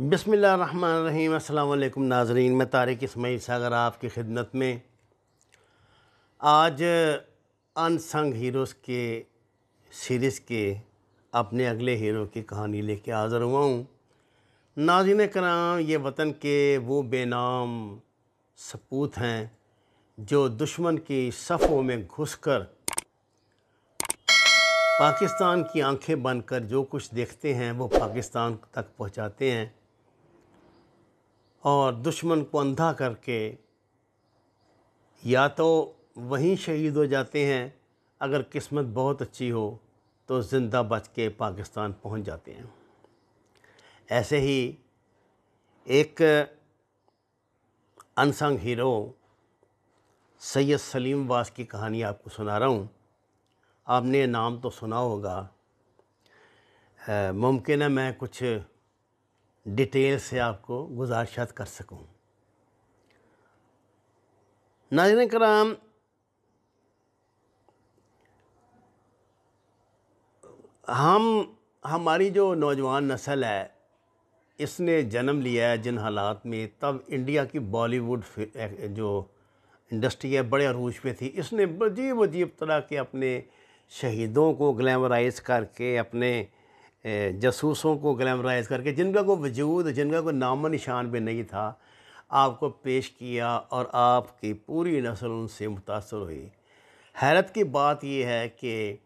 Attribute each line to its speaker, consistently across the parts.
Speaker 1: बिसमीम अल्लाम नाजरीन। मैं तारिक इसमाइल सागर आपकी खिदमत में। आज अनसंग हीरोज़ के सीरीज़ के अपने अगले हीरो की कहानी लेके हाज़िर हुआ हूँ। नाजिन कराम, ये वतन के वो बेनाम सपूत हैं जो दुश्मन की सफ़ों में घुसकर पाकिस्तान की आँखें बनकर जो कुछ देखते हैं वो पाकिस्तान तक पहुंचाते हैं। और दुश्मन को अंधा करके, या तो वहीं शहीद हो जाते हैं, अगर किस्मत बहुत अच्छी हो तो ज़िंदा बच के पाकिस्तान पहुँच जाते हैं। ऐसे ही एक अनसंग हीरो, सैयद सलीम वास की कहानी आपको सुना रहा हूँ। आपने नाम तो सुना होगा। मुमकिन है मैं कुछ डिटेल से आपको गुजारिशात कर सकूँ। नाजन कराम, हम, हमारी जो नौजवान नस्ल है, इसने जन्म लिया है जिन हालात में, तब इंडिया की बॉलीवुड जो इंडस्ट्री है, बड़े अरूज पे थी इसने अजीब अजीब तरह के अपने शहीदों को ग्लैमराइज करके, अपने जासूसों को ग्लैमराइज करके, जिनका कोई वजूद, जिनका कोई नाम निशान भी नहीं था, आपको पेश किया और आपकी पूरी नस्ल उनसे मुतासर हुई। हैरत की बात यह है कि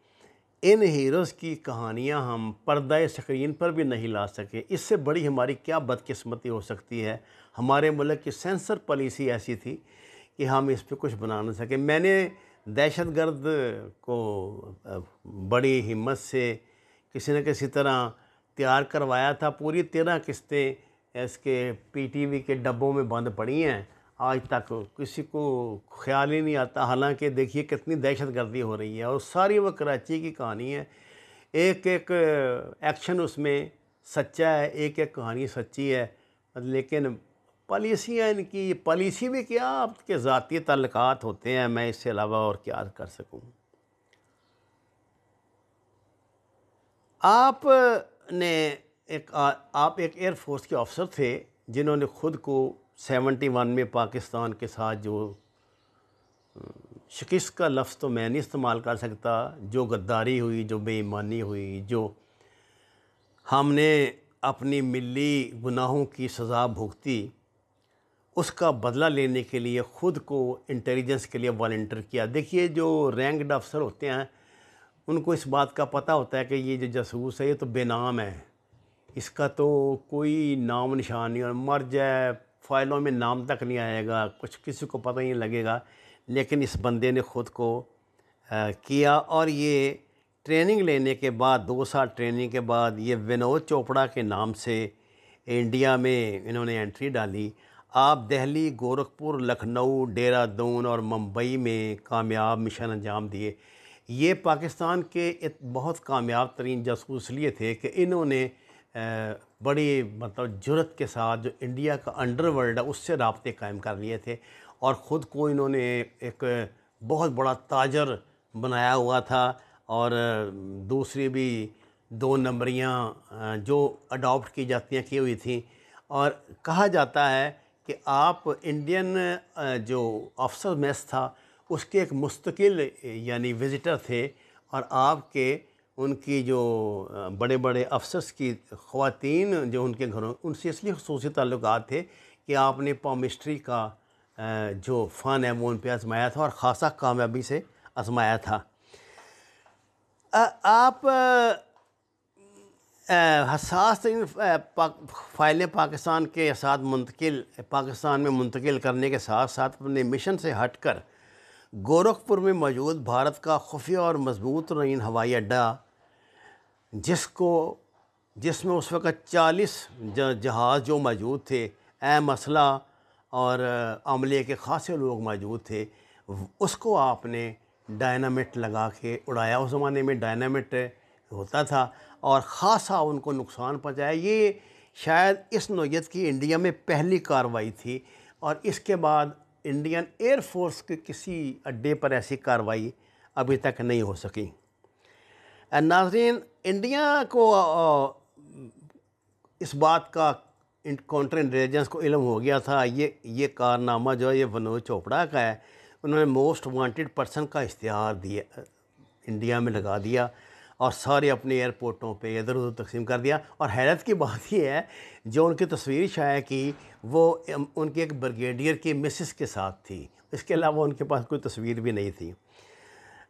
Speaker 1: इन हीरोज़ की कहानियाँ हम पर्दा स्क्रीन पर भी नहीं ला सके। इससे बड़ी हमारी क्या बदकिस्मती हो सकती है? हमारे मुल्क की सेंसर पॉलिसी ऐसी थी कि हम इस पर कुछ बना नहीं सकें। मैंने दहशत गर्द को बड़ी हिम्मत से किसी न किसी तरह तैयार करवाया था। पूरी तेरह किस्तें इसके पीटीवी के डब्बों में बंद पड़ी हैं। आज तक किसी को ख्याल ही नहीं आता। हालाँकि देखिए कितनी दहशत गर्दी हो रही है और सारी वो कराची की कहानी है। एक एक एक्शन उसमें सच्चा है एक एक कहानी सच्ची है। लेकिन पॉलिसियाँ इनकी, पॉलिसी भी क्या आपके ज़ाती तल्लक होते हैं, मैं इससे अलावा और क्या कर सकूँ? आप ने एक आ, आप एक एयरफोर्स के अफसर थे जिन्होंने ख़ुद को सेवेंटी वन में पाकिस्तान के साथ जो शिकस्त का लफ्ज़ तो मैं नहीं इस्तेमाल कर सकता जो गद्दारी हुई जो बेईमानी हुई जो हमने अपनी मिली गुनाहों की सज़ा भुगती उसका बदला लेने के लिए ख़ुद को इंटेलिजेंस के लिए वॉल्टियर किया। देखिए जो रैंकड अफसर होते हैं उनको इस बात का पता होता है कि ये जो जासूस है ये तो बेनाम है। इसका तो कोई नाम निशान नहीं और मर जाए फाइलों में नाम तक नहीं आएगा कुछ किसी को पता ही नहीं लगेगा। लेकिन इस बंदे ने ख़ुद को आ, किया और ये ट्रेनिंग लेने के बाद दो साल ट्रेनिंग के बाद ये विनोद चोपड़ा के नाम से इंडिया में इन्होंने एंट्री डाली। आप दिल्ली गोरखपुर लखनऊ देहरादून और मुंबई में कामयाब मिशन अंजाम दिए। ये पाकिस्तान के एक बहुत कामयाब तरीन जासूस लिए थे कि इन्होंने बड़ी मतलब ज़रूरत के साथ जो इंडिया का अंडरवर्ल्ड है, उससे रबते कायम कर लिए थे। और ख़ुद को इन्होंने एक बहुत बड़ा ताजर बनाया हुआ था। और दूसरी भी दो नंबरियाँ जो अडॉप्ट की जाती हैं की हुई थी। और कहा जाता है कि आप इंडियन जो अफसर मेस था उसके एक मुस्तकिल यानी विज़िटर थे और आपके उनकी जो बड़े बड़े अफसर्स की ख़वातीन जो उनके घरों, उनसे इसलिए खसूस ताल्लुक थे कि आपने पॉमिस्ट्री का जो फ़न है वो उन पर आजमाया था और ख़ासा कामयाबी से आजमाया था। आप हसास तरीन फ़ाइलें पाकिस्तान के साथ मुंतकिल, पाकिस्तान में मुंतकिल करने के साथ साथ अपने मिशन से हट कर गोरखपुर में मौजूद भारत का खुफिया और मज़बूत तरीन हवाई अड्डा, जिसको, जिसमें उस वक़्त चालीस जहाज़ जो मौजूद थे, ए मसला और अमले के खासे लोग मौजूद थे, उसको आपने डायनामिट लगा के उड़ाया। उस ज़माने में डायनामिट होता था और ख़ासा उनको नुकसान पहुँचाया। ये शायद इस नोयत की इंडिया में पहली कार्रवाई थी और इसके बाद इंडियन एयरफोर्स के किसी अड्डे पर ऐसी कार्रवाई अभी तक नहीं हो सकी। नाजरीन, इंडिया को इस बात का काउंटर इंटेलिजेंस को इलम हो गया था। ये ये कारनामा जो है, ये मनोज चोपड़ा का है। उन्होंने मोस्ट वांटेड पर्सन का इश्तहार दिया इंडिया में लगा दिया। और सारे अपने एयरपोर्टों पे इधर उधर तकसीम कर दिया। और हैरत की बात यह है, जो उनकी तस्वीर शाया की वो उनके एक ब्रिगेडियर की मिसिस के साथ थी। इसके अलावा उनके पास कोई तस्वीर भी नहीं थी।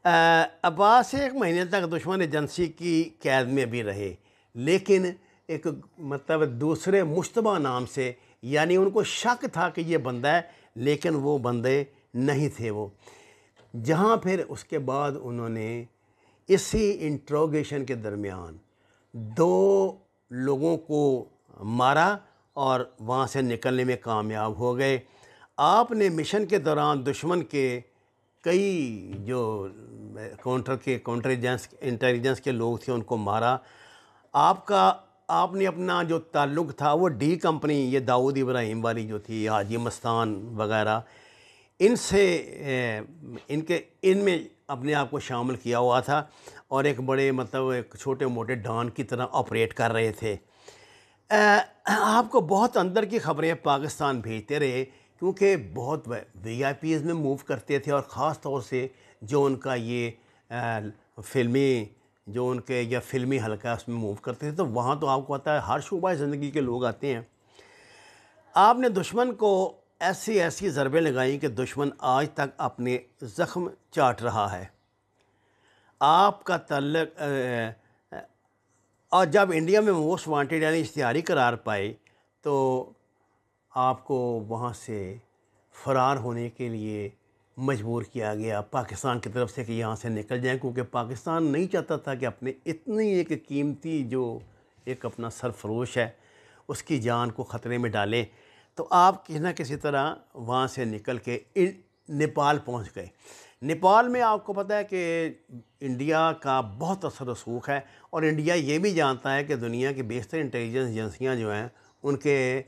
Speaker 1: अब्बास एक महीने तक दुश्मन एजेंसी की कैद में भी रहे, लेकिन एक मतलब दूसरे मुशतबा नाम से, यानी उनको शक था कि ये बंदा है, लेकिन वो बंदे नहीं थे वो। जहाँ फिर उसके बाद उन्होंने इसी इंट्रोगेशन के दरमियान दो लोगों को मारा और वहाँ से निकलने में कामयाब हो गए। आपने मिशन के दौरान दुश्मन के कई जो काउंटर के काउंटर एजेंस इंटेलिजेंस के लोग थे, उनको मारा। आपका, आपने अपना जो ताल्लुक़ था, वो डी कंपनी ये दाऊद इब्राहिम वाली जो थी, हाजी मस्तान वगैरह इनसे इनके, इनमें अपने आप को शामिल किया हुआ था और एक बड़े मतलब एक छोटे मोटे डॉन की तरह ऑपरेट कर रहे थे। आपको बहुत अंदर की खबरें पाकिस्तान भेजते रहे क्योंकि बहुत वी आई पी में मूव करते थे और ख़ास तौर से जो उनका ये फिल्मी, जो उनके या फिल्मी हल्का उसमें मूव करते थे तो वहाँ तो आपको पता है हर शुबा ज़िंदगी के लोग आते हैं। आपने दुश्मन को ऐसी ऐसी ज़रबें लगाई कि दुश्मन आज तक अपने ज़ख्म चाट रहा है। आपका तल्लक और जब इंडिया में मोस्ट वांटेड यानी इश्तहारी करार पाए तो आपको वहाँ से फ़रार होने के लिए मजबूर किया गया। पाकिस्तान की तरफ़ से कि यहाँ से निकल जाएँ, क्योंकि पाकिस्तान नहीं चाहता था कि अपने इतनी एक कीमती जो एक अपना सरफरोश है, उसकी जान को ख़तरे में डाले। तो आप किसी न किसी तरह वहाँ से निकल के नेपाल पहुँच गए। नेपाल में आपको पता है कि इंडिया का बहुत असर रसूख है और इंडिया ये भी जानता है कि दुनिया की बेशतर इंटेलिजेंस एजेंसियाँ जो हैं, उनके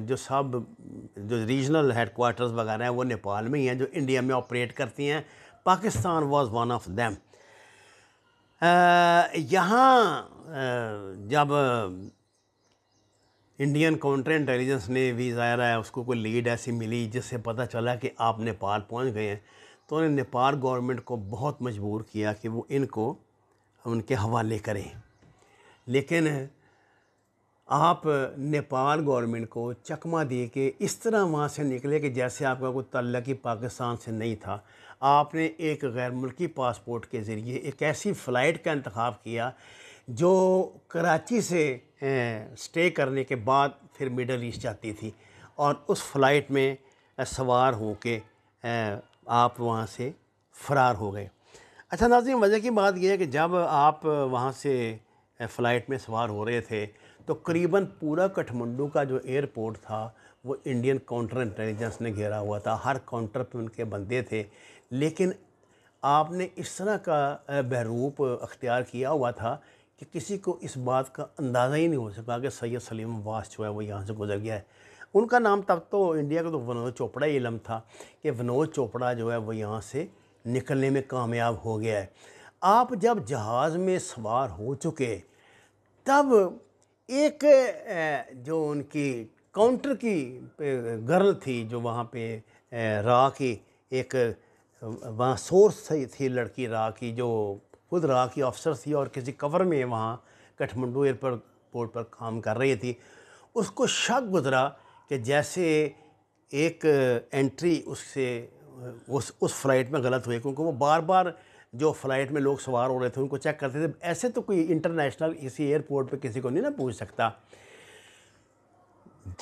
Speaker 1: जो सब, जो रीजनल हेडकोार्टर्स वगैरह हैं, वो नेपाल में ही हैं, जो इंडिया में ऑपरेट करती हैं। Pakistan was one of them यहाँ जब इंडियन काउंटर इंटेलिजेंस ने भी ज़ाहिर है उसको कोई लीड ऐसी मिली जिससे पता चला कि आप नेपाल पहुँच गए हैं। तो उन्होंने नेपाल गवर्नमेंट को बहुत मजबूर किया कि वो इनको उनके हवाले करें। लेकिन आप नेपाल गवर्नमेंट को चकमा दिए कि इस तरह वहाँ से निकले कि जैसे आपका कोई तल्ला ही पाकिस्तान से नहीं था। आपने एक गैर मुल्की पासपोर्ट के ज़रिए एक ऐसी फ़्लाइट का इंतखब किया जो कराची से स्टे करने के बाद फिर मिडल ईस्ट जाती थी और उस फ़्लाइट में सवार हो के आप वहाँ से फ़रार हो गए। अच्छा नाजिम मज़े की बात यह है कि जब आप वहाँ से फ़्लाइट में सवार हो रहे थे तो करीबन पूरा कठमंडू का जो एयरपोर्ट था, वो इंडियन काउंटर इंटेलिजेंस ने घेरा हुआ था। हर काउंटर पे उनके बंदे थे। लेकिन आपने इस तरह का बहरूप अख्तियार किया हुआ था कि किसी को इस बात का अंदाज़ा ही नहीं हो सका कि सैयद सलीम वास जो है वो यहाँ से गुजर गया है। उनका नाम तब तो इंडिया का तो विनोद चोपड़ा ही इलम था कि विनोद चोपड़ा जो है वो यहाँ से निकलने में कामयाब हो गया है। आप जब जहाज़ में सवार हो चुके, तब एक जो उनकी काउंटर की गर्ल थी जो वहाँ पे रा की, एक वहाँ सोर्स थी लड़की रा की, जो खुद रहा की अफसर थी और किसी कवर में वहाँ कठमंडू एयरपोर्ट पर काम कर रही थी। उसको शक गुजरा कि जैसे एक एंट्री उससे, उस उस फ़्लाइट में गलत हुई, क्योंकि वो बार बार जो फ़्लाइट में लोग सवार हो रहे थे, उनको चेक करते थे। ऐसे तो कोई इंटरनेशनल इसी एयरपोर्ट पे किसी को नहीं ना पूछ सकता।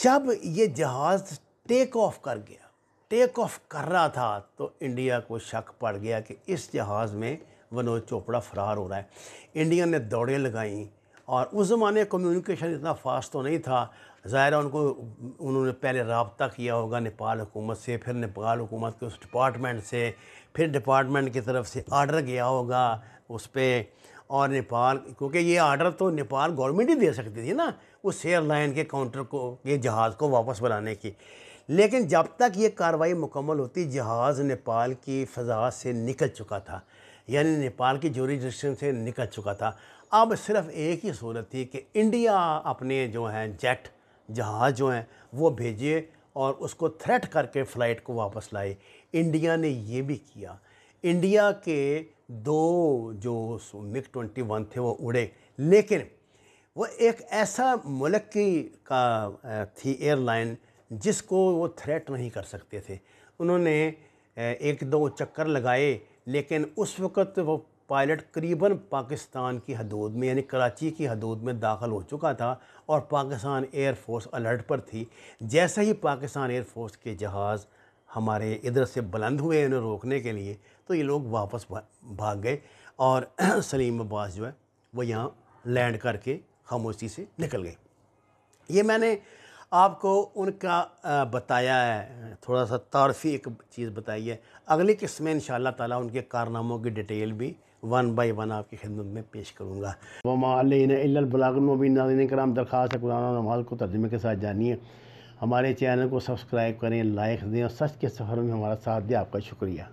Speaker 1: जब ये जहाज़ टेक ऑफ़ कर गया टेक ऑफ़ कर रहा था तो इंडिया को शक पड़ गया कि इस जहाज़ में मनोज चोपड़ा फ़रार हो रहा है। इंडिया ने दौड़ें लगाई और उस ज़माने कम्युनिकेशन इतना फास्ट तो नहीं था। ज़ाहिर उनको, उन्होंने पहले रबता किया होगा नेपाल हुकूमत से, फिर नेपाल हुकूमत के उस डिपार्टमेंट से, फिर डिपार्टमेंट की तरफ़ से आर्डर गया होगा उस पर और नेपाल, क्योंकि ये आर्डर तो नेपाल गवर्नमेंट ही दे सकती थी ना, उस एयरलाइन के काउंटर को ये जहाज़ को वापस बनाने की। लेकिन जब तक ये कार्रवाई मुकम्मल होती, जहाज़ नेपाल की फ़ज़ा से निकल चुका था। यानी नेपाल की जोरिस्डिक्शन से निकल चुका था। अब सिर्फ़ एक ही सूरत थी कि इंडिया अपने जो हैं, जेट जहाज़ जो हैं, वो भेजे और उसको थ्रेट करके फ़्लाइट को वापस लाए। इंडिया ने ये भी किया। इंडिया के दो जो मिग ट्वेंटी वन थे, वो उड़े। लेकिन वो एक ऐसा मुल्क की का थी एयरलाइन जिसको वो थ्रेट नहीं कर सकते थे। उन्होंने एक दो चक्कर लगाए लेकिन उस वक़्त वो पायलट करीबन पाकिस्तान की हदूद में, यानी कराची की हदूद में दाखिल हो चुका था और पाकिस्तान एयरफोर्स अलर्ट पर थी। जैसे ही पाकिस्तान एयरफोर्स के जहाज़ हमारे इधर से बुलंद हुए उन्हें रोकने के लिए तो ये लोग वापस भाग गए और सलीम अब्बास जो है, वो यहाँ लैंड करके खामोशी से निकल गए। ये मैंने आपको उनका बताया है। थोड़ा सा तारफ़ी एक चीज़ बताई है। अगली किस्त में इन ताला उनके कारनामों की डिटेल भी वन बाई वन आपकी खिदमत में पेश करूँगा। वमाबलागनबी नाजन कराम दरख्वास्त कुरान नमाज़ को तर्जमे के साथ जानिए। हमारे चैनल को सब्सक्राइब करें, लाइक दें और सच के सफ़र में हमारा साथ दें। आपका शुक्रिया।